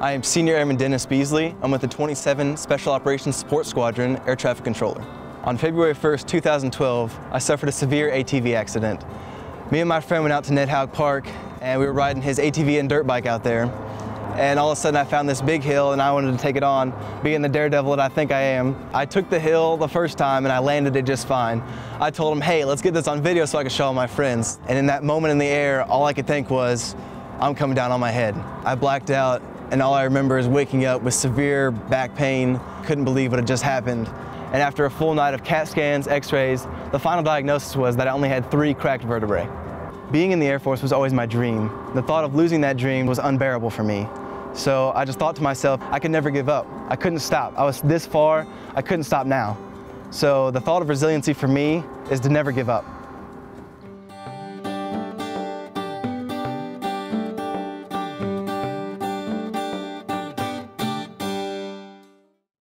I am Senior Airman Dennis Beasley. I'm with the 27 Special Operations Support Squadron Air Traffic Controller. On February 1st, 2012, I suffered a severe ATV accident. Me and my friend went out to Ned Houk Park and we were riding his ATV and dirt bike out there. And all of a sudden I found this big hill and I wanted to take it on, being the daredevil that I think I am. I took the hill the first time and I landed it just fine. I told him, hey, let's get this on video so I can show all my friends. And in that moment in the air, all I could think was, I'm coming down on my head. I blacked out and all I remember is waking up with severe back pain, couldn't believe what had just happened. And after a full night of CAT scans, x-rays, the final diagnosis was that I only had three cracked vertebrae. Being in the Air Force was always my dream. The thought of losing that dream was unbearable for me. So I just thought to myself, I could never give up. I couldn't stop. I was this far, I couldn't stop now. So the thought of resiliency for me is to never give up.